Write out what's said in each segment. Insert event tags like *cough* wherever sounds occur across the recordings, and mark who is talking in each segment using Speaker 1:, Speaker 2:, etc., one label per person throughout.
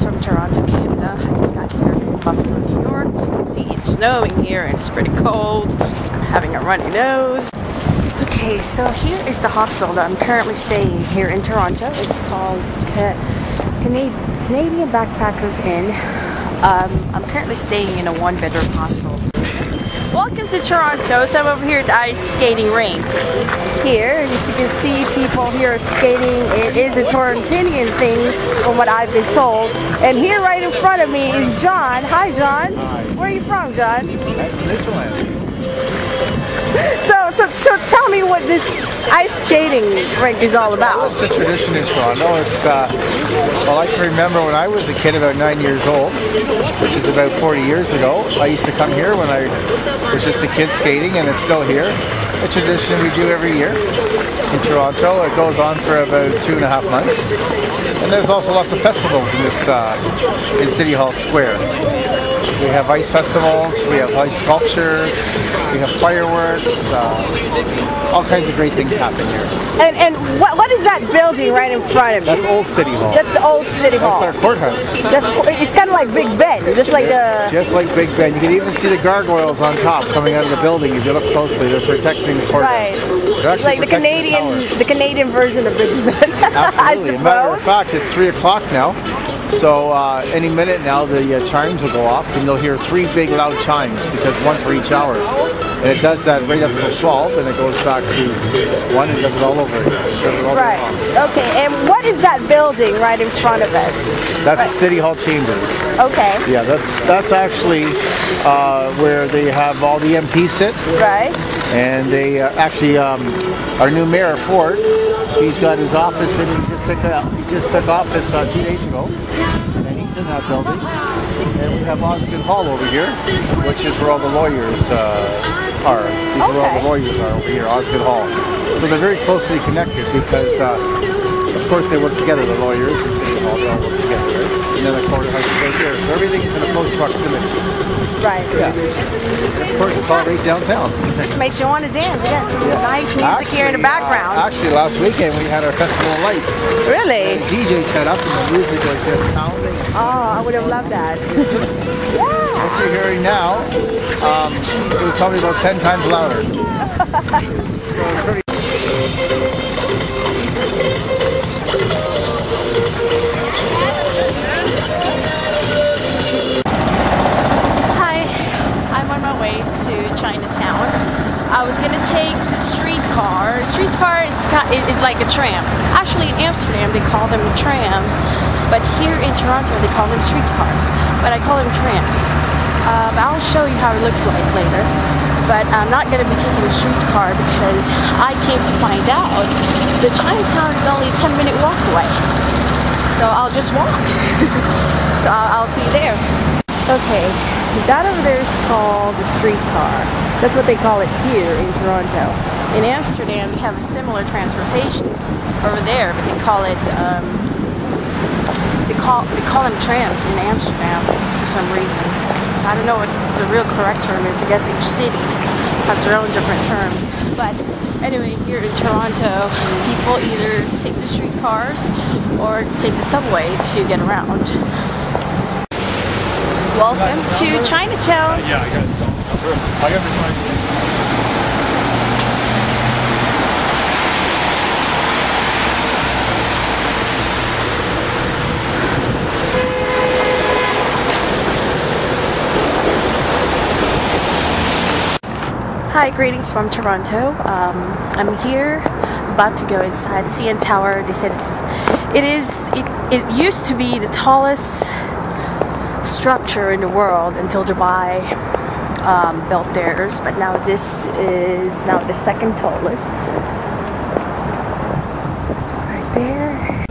Speaker 1: greetings from Toronto, Canada. I just got here from Buffalo, New York. As you can see, it's snowing here and it's pretty cold. I'm having a runny nose. Okay, so here is the hostel that I'm currently staying here in Toronto. It's called Ca- Cana- Canadian Backpackers Inn. Um, I'm currently staying in a one bedroom hostel. Welcome to Toronto. So I'm over here at the ice skating rink. Here, as you can see, people here are skating. It is a Torontonian thing, from what I've been told. And here, right in front of me, is John. Hi, John. Where are you from, John? So, ice skating rink is all about.
Speaker 2: It's a tradition in Toronto. It's, uh, well, I can remember when I was a kid, about nine years old, which is about 40 years ago. I used to come here when I was just a kid skating, and it's still here. A tradition we do every year in Toronto. It goes on for about two and a half months. And there's also lots of festivals in this, uh, in City Hall Square. We have ice festivals, we have ice sculptures, we have fireworks, uh, all kinds of great things happen here.
Speaker 1: And, and what, what is that building right in front of
Speaker 2: That's
Speaker 1: you?
Speaker 2: Old City Hall.
Speaker 1: That's the old city hall.
Speaker 2: That's our courthouse.
Speaker 1: That's, it's kind of like Big Ben, just like the.
Speaker 2: Just like Big Ben. You can even see the gargoyles on top coming out of the building if you look closely. They're protecting the courthouse.
Speaker 1: Right. Like the Canadian,
Speaker 2: tower.
Speaker 1: the Canadian version of Big Ben. *laughs* I
Speaker 2: Absolutely. Matter of fact, it's 3 o'clock now. So uh, any minute now the uh, chimes will go off and you'll hear three big loud chimes because one for each hour. And it does that right up until 12 and it goes back to 1 and does it all over again. It does it all day
Speaker 1: Right. Okay. And what is that building right in front of us?
Speaker 2: That's
Speaker 1: Right.
Speaker 2: City Hall Chambers.
Speaker 1: Okay.
Speaker 2: Yeah, that's that's actually uh, where they have all the MPs sit.
Speaker 1: Right.
Speaker 2: And they uh, actually, um, our new mayor Ford, he's got his office, and he just took uh, he just took office uh, two days ago, and he's in that building. And we have Osgoode Hall over here, which is where all the lawyers uh, are. These are where all the lawyers are over here, Osgoode Hall. So they're very closely connected because, uh, of course, they work together. The lawyers and City Hall, they all work together. And then the courthouse is right here. So everything's in a close proximity.
Speaker 1: Right.
Speaker 2: Yeah. Of course, it's all right downtown.
Speaker 1: This makes you want to dance. You got some
Speaker 2: Yeah.
Speaker 1: nice music here in the
Speaker 2: Actually, uh,
Speaker 1: background.
Speaker 2: actually, last weekend we had our festival of lights.
Speaker 1: really?
Speaker 2: DJ set up and the music was just pounding.
Speaker 1: Oh, I would have loved that. *laughs* yeah.
Speaker 2: What you're hearing now, um, it was probably about 10 times louder. *laughs* So it's pretty-
Speaker 1: I was gonna take the streetcar. Streetcar is, is like a tram. Actually, in Amsterdam they call them trams, but here in Toronto they call them streetcars. But I call them tram. Um, I'll show you how it looks like later. But I'm not gonna be taking a streetcar because I came to find out the Chinatown is only a 10 minute walk away. So I'll just walk. *laughs* so I'll, I'll see you there. Okay, that over there is called the streetcar. That's what they call it here in Toronto. In Amsterdam, we have a similar transportation over there, but they call it um, they call they call them trams in Amsterdam for some reason. So I don't know what the real correct term is. I guess each city has their own different terms. But anyway, here in Toronto, people either take the streetcars or take the subway to get around. Welcome to Chinatown.
Speaker 3: Yeah, I got I got.
Speaker 1: Hi, greetings from Toronto. Um, I'm here, about to go inside the CN Tower. They said it's, it is. It, it used to be the tallest structure in the world until Dubai um, built theirs, but now this is now the second tallest. Right there.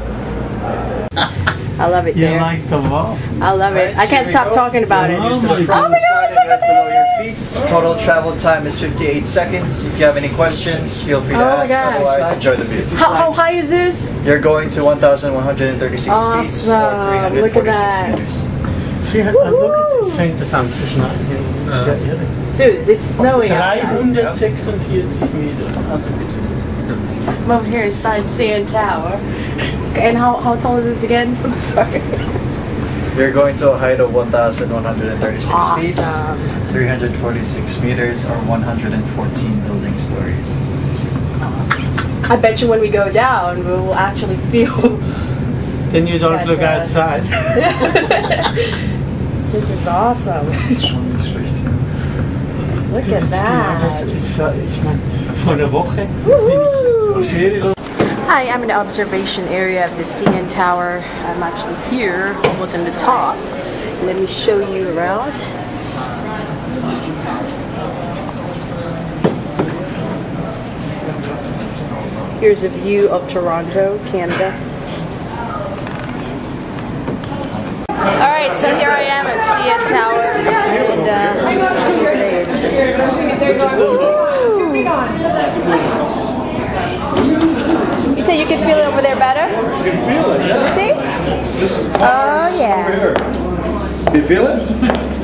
Speaker 1: I love it
Speaker 4: You
Speaker 1: there.
Speaker 4: like the wall?
Speaker 1: I love it. I can't stop talking about it.
Speaker 4: Oh my
Speaker 1: my
Speaker 4: God.
Speaker 1: God! Look at
Speaker 5: below
Speaker 1: this.
Speaker 5: Total travel time is 58 seconds. If you have any questions, feel free to
Speaker 1: Oh
Speaker 5: ask. Otherwise, enjoy the view.
Speaker 1: How, how high is this?
Speaker 5: You're going to 1,136 feet or
Speaker 1: Awesome. Look at that.
Speaker 5: meters.
Speaker 4: 300, look, es fängt das an zu schneien. Das ist ja irre.
Speaker 1: Dude, it's snowing outside.
Speaker 4: 346 Meter. Also bitte.
Speaker 1: I'm over here inside CN Tower. And how, how tall is this again? *laughs* I'm sorry.
Speaker 5: You're going to a height of 1,136 feet, 346 meters, or 114 building stories.
Speaker 1: I bet you when we go down, we will actually feel
Speaker 4: Then you don't
Speaker 1: That's,
Speaker 4: look
Speaker 1: uh,
Speaker 4: outside. *laughs* *laughs*
Speaker 1: this is awesome.
Speaker 5: Das ist schon nicht schlecht hier.
Speaker 1: Look
Speaker 4: Du,
Speaker 1: at
Speaker 4: das, ja, das
Speaker 1: that.
Speaker 4: ist, äh, ich meine, vor einer Woche bin ich.
Speaker 1: Hi, I'm in the observation area of the CN Tower. I'm actually here, almost in the top. Let me show you around. Here's a view of Toronto, Canada. All right, so here I You say you can feel it over there better?
Speaker 3: You can feel it, yeah.
Speaker 1: see.
Speaker 3: Just
Speaker 1: Oh yeah.
Speaker 3: over here. You feel it?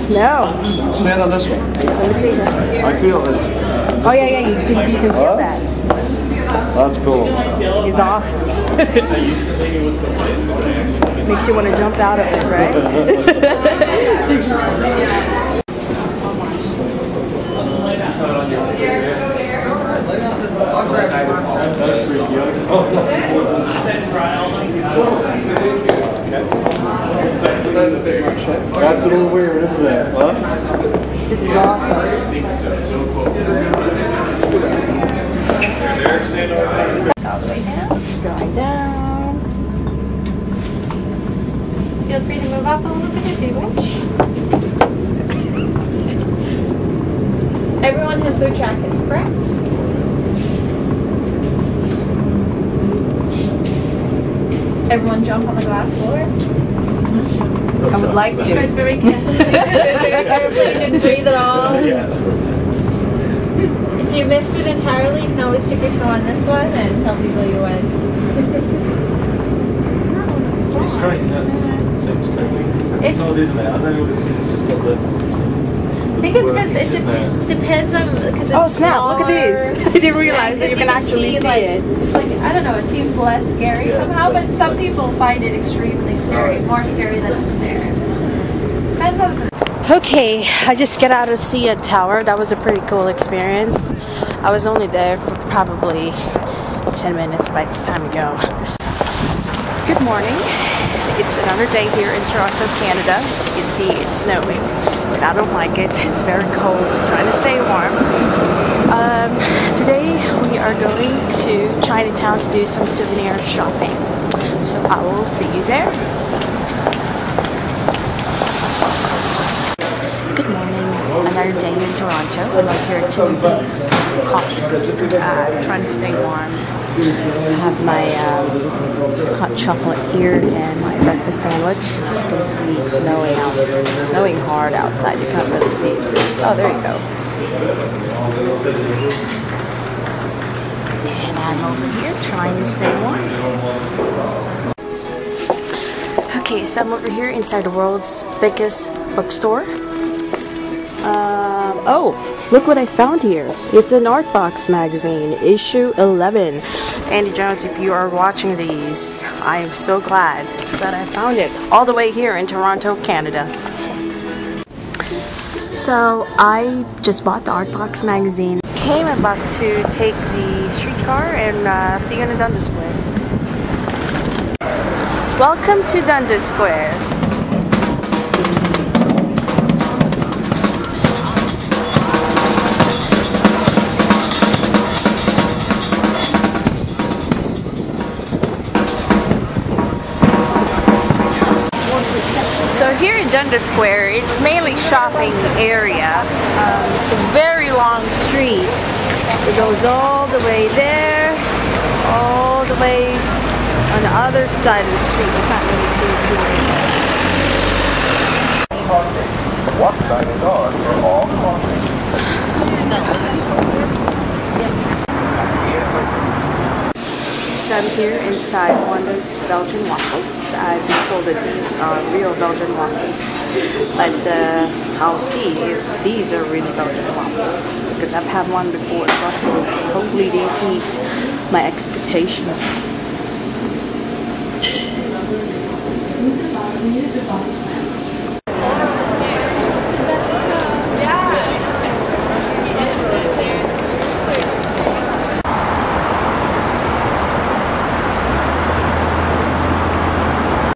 Speaker 1: No.
Speaker 3: Stand on this one.
Speaker 1: Let me see.
Speaker 3: I feel it.
Speaker 1: Oh yeah, yeah. You can, you can feel that.
Speaker 3: That's cool.
Speaker 1: It's awesome. *laughs* Makes you want to jump out of it, right? *laughs*
Speaker 3: That's a little weird, isn't it? Huh?
Speaker 1: This is awesome. Going down.
Speaker 6: Feel free to move up a little bit if you wish. Everyone has their jackets, correct? Everyone jump on the glass floor.
Speaker 1: I would like
Speaker 6: Tread
Speaker 1: to.
Speaker 6: very carefully. *laughs* Make sure very carefully and breathe it all. If you missed it entirely, you can always stick your toe on this one and tell people you went.
Speaker 4: It's strange, that's seems totally different.
Speaker 6: It's-
Speaker 4: odd, isn't it? I don't know what it is, it's just got the...
Speaker 6: I think it's because it de- depends on because
Speaker 1: Oh snap! Look at these. *laughs* *laughs* I didn't realize that you can actually see
Speaker 6: like,
Speaker 1: it.
Speaker 6: It's like I don't know. It seems less scary somehow, but some people find it extremely scary, more scary than upstairs. Depends on the
Speaker 1: Okay, I just got out of CN Tower. That was a pretty cool experience. I was only there for probably 10 minutes, but it's time to go. Good morning. It's another day here in Toronto, Canada. As you can see, it's snowing, but I don't like it. It's very cold. I'm trying to stay warm. Um, today we are going to Chinatown to do some souvenir shopping. So I will see you there. Good morning. Another day in Toronto. I'm here at Timothy's Coffee. Uh, trying to stay warm. I have my um, hot chocolate here and my breakfast sandwich. As you can see, it's snowing out. Snowing hard outside. You can't really see. Oh, there you go. And I'm over here trying to stay warm. Okay, so I'm over here inside the world's biggest bookstore. Um, oh, look what I found here. It's an Art Box magazine, issue 11. Andy Jones, if you are watching these, I am so glad that I found it all the way here in Toronto, Canada. So I just bought the Art Box magazine. Came about to take the streetcar and uh, see you in the Dundas Square. Welcome to Dundas Square. Dundas Square, it's mainly shopping area. Um, it's a very long street. It goes all the way there, all the way on the other side of the street. I can't really see it here.
Speaker 3: What of dog? They're all close.
Speaker 1: So I'm here inside Wanda's Belgian waffles. I've been told that these are real Belgian waffles, but uh, I'll see if these are really Belgian waffles because I've had one before in Brussels. Hopefully these meet my expectations.